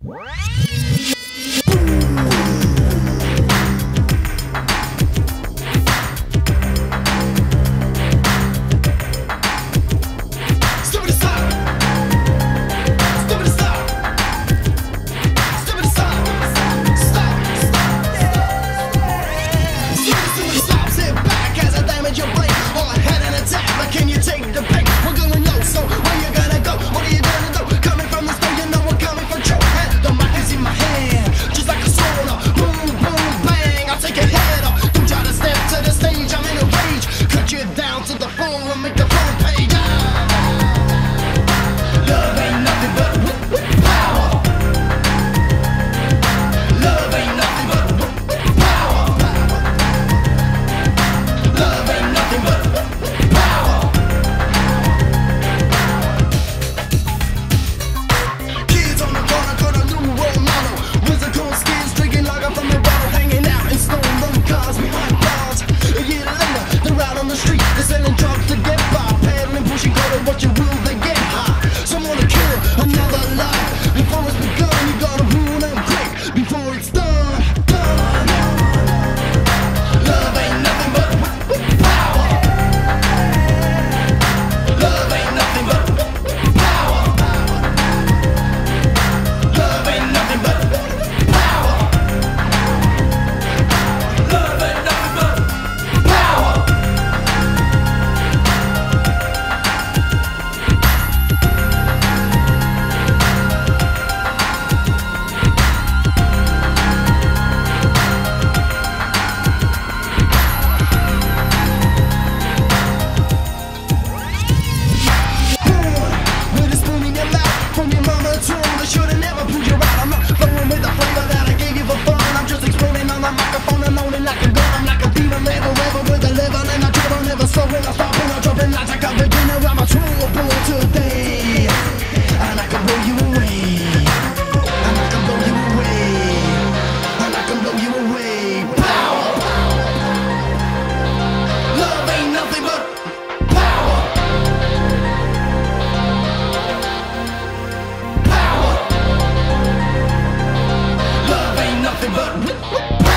What? Woo!